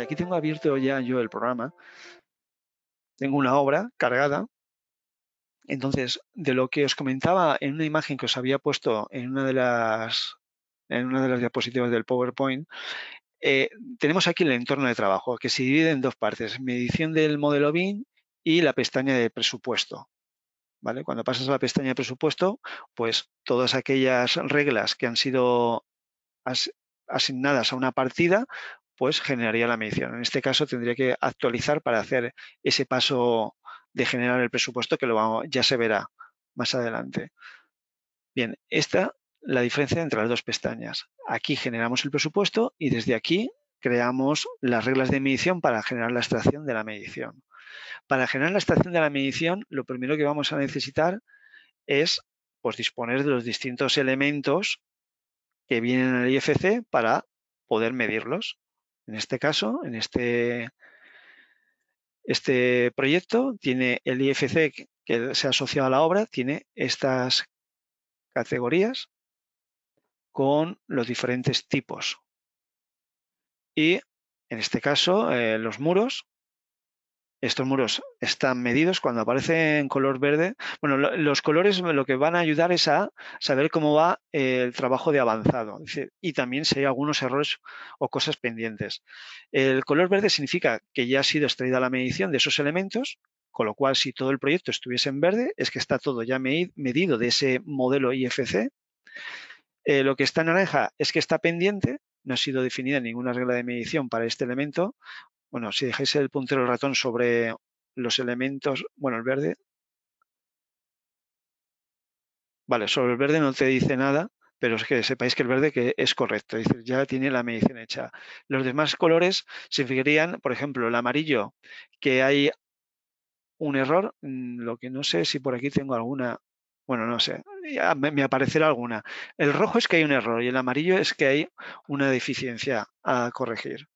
Aquí tengo abierto ya yo el programa. Tengo una obra cargada. Entonces, de lo que os comentaba en una imagen que os había puesto en una de las, en una de las diapositivas del PowerPoint, eh, tenemos aquí el entorno de trabajo, que se divide en dos partes, medición del modelo BIM y la pestaña de presupuesto. ¿Vale? Cuando pasas a la pestaña de presupuesto, pues todas aquellas reglas que han sido asignadas a una partida, pues generaría la medición. En este caso tendría que actualizar para hacer ese paso de generar el presupuesto que lo ya se verá más adelante. Bien, esta la diferencia entre las dos pestañas. Aquí generamos el presupuesto y desde aquí creamos las reglas de medición para generar la extracción de la medición. Para generar la extracción de la medición, lo primero que vamos a necesitar es pues, disponer de los distintos elementos que vienen en el IFC para poder medirlos. En este caso, en este, este proyecto, tiene el IFC que se ha asociado a la obra, tiene estas categorías con los diferentes tipos. Y en este caso, eh, los muros estos muros están medidos cuando aparece en color verde. Bueno, los colores lo que van a ayudar es a saber cómo va el trabajo de avanzado y también si hay algunos errores o cosas pendientes. El color verde significa que ya ha sido extraída la medición de esos elementos, con lo cual si todo el proyecto estuviese en verde es que está todo ya medido de ese modelo IFC. Eh, lo que está en naranja es que está pendiente, no ha sido definida ninguna regla de medición para este elemento, bueno, si dejáis el puntero del ratón sobre los elementos, bueno, el verde. Vale, sobre el verde no te dice nada, pero es que sepáis que el verde que es correcto, es ya tiene la medición hecha. Los demás colores significarían, por ejemplo, el amarillo, que hay un error, mm, lo que no sé si por aquí tengo alguna, bueno, no sé, me, me, aparecerá alguna. El rojo es que hay un error y el amarillo es que hay una deficiencia a corregir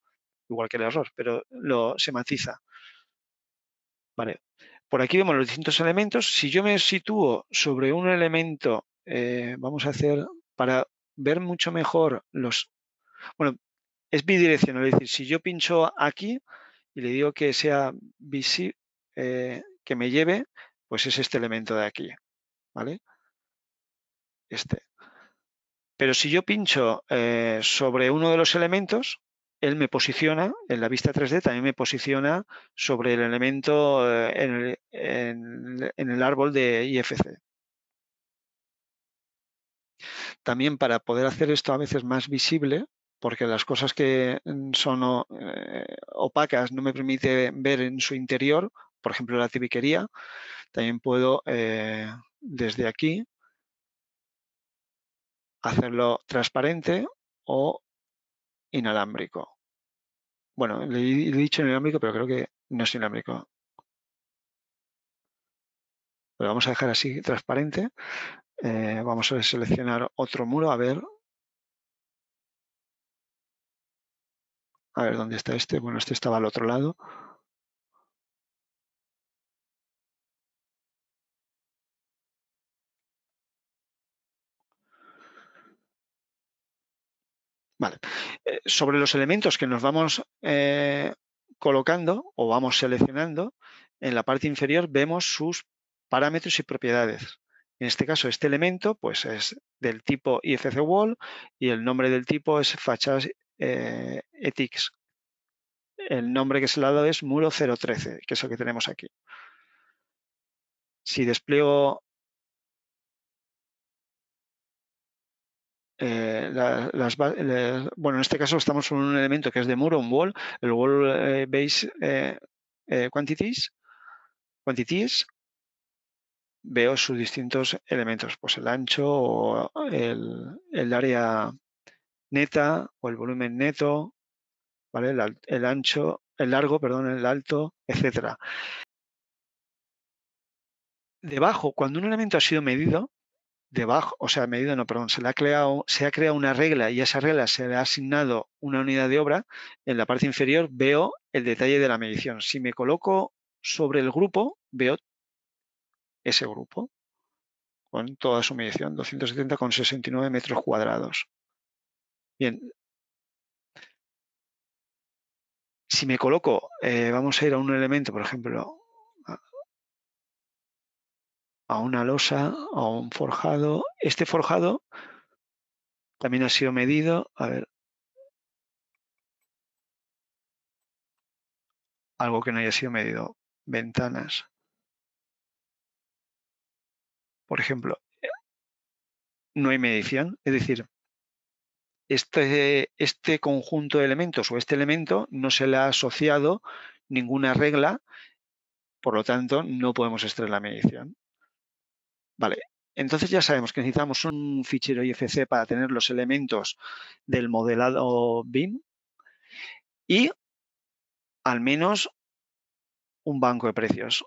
igual que el error, pero lo, se matiza. Vale. Por aquí vemos los distintos elementos. Si yo me sitúo sobre un elemento, eh, vamos a hacer para ver mucho mejor los... Bueno, es bidireccional, es decir, si yo pincho aquí y le digo que sea visible, eh, que me lleve, pues es este elemento de aquí, ¿vale? Este. Pero si yo pincho eh, sobre uno de los elementos, él me posiciona, en la vista 3D también me posiciona sobre el elemento eh, en el, árbol de IFC. También para poder hacer esto a veces más visible, porque las cosas que mm, son eh, opacas no me permite ver en su interior, por ejemplo la tibiquería, también puedo eh, desde aquí hacerlo transparente o inalámbrico. Bueno, le he dicho inalámbrico, pero creo que no es inalámbrico. Lo vamos a dejar así transparente. Eh, vamos a seleccionar otro muro, a ver. A ver dónde está este. Bueno, este estaba al otro lado. Eh, sobre los elementos que nos vamos eh, colocando o vamos seleccionando, en la parte inferior vemos sus parámetros y propiedades. En este caso, este elemento pues, es del tipo IFC Wall y el nombre del tipo es Fachas eh. El nombre que se le ha dado es Muro 013, que es lo que tenemos aquí. Si despliego Eh, bueno, en este caso estamos con un elemento que es de muro, un wall, el wall eh, base eh, quantities, quantities, veo sus distintos elementos, pues el ancho o el, área neta o el volumen neto, ¿vale? El, el, ancho, el largo, perdón, el alto, etcétera. Debajo, cuando un elemento ha sido medido, debajo, o sea, medido no, perdón, se ha creado, se ha creado una regla y a esa regla se le ha asignado una unidad de obra, en la parte inferior veo el detalle de la medición. Si me coloco sobre el grupo, veo ese grupo con toda su medición, 270,69 metros cuadrados. Bien. si me coloco, eh, vamos a ir a un elemento, por ejemplo, a una losa, a un forjado. Este forjado también ha sido medido. A ver. Algo que no haya sido medido. Ventanas. Por ejemplo, no hay medición. Es decir, este, este conjunto de elementos o este elemento no se le ha asociado ninguna regla, por lo tanto, no podemos extraer la medición. Vale, entonces ya sabemos que necesitamos un fichero IFC para tener los elementos del modelado BIM y al menos un banco de precios.